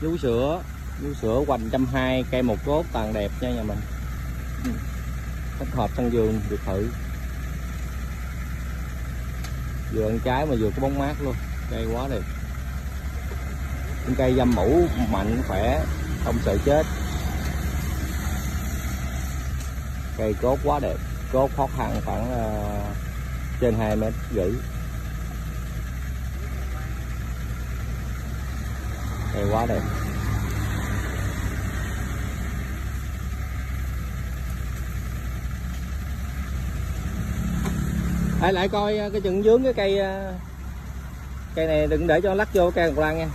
vú sữa. Vú sữa hoành trăm hai cây một cốt toàn đẹp nha nhà mình. Ừ. thích hợp sân vườn biệt thự. Vừa ăn trái mà vừa có bóng mát luôn cây quá đẹp. Những cây dâm mũ mạnh khỏe không sợ chết. Cây cốt quá đẹp cốt khó khăn khoảng ờ, trên 2 mét rưỡi cây quá đẹp Ai lại coi ờ, cái chừng dướng cái cây ờ, cây này đừng để cho lắc vô cây ngọc lan nha.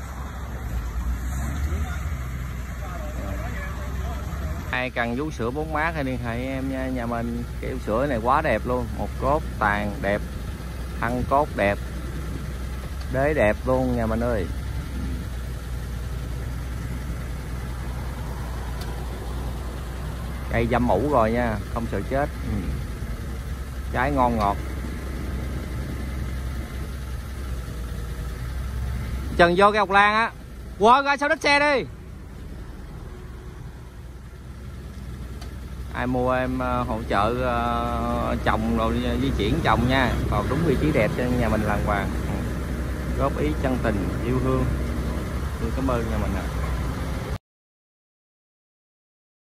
Ai cần vú sữa bốn mát hay liên hệ em nha. Nhà mình cái sữa này quá đẹp luôn. Một cốt tàn đẹp, thân cốt đẹp, đế đẹp luôn, nhà mình ơi. Cây dăm mũ rồi nha không sợ chết. Ừ. trái ngon ngọt. Trần vô cái ngọc lan á. Qua ra sau đất xe đi. Ai mua em ờ, hỗ trợ ờ, trồng rồi di chuyển trồng nha. Còn đúng vị trí đẹp cho nhà mình làng hoàng. Ừ. góp ý chân tình yêu thương. Tôi cảm ơn nhà mình ạ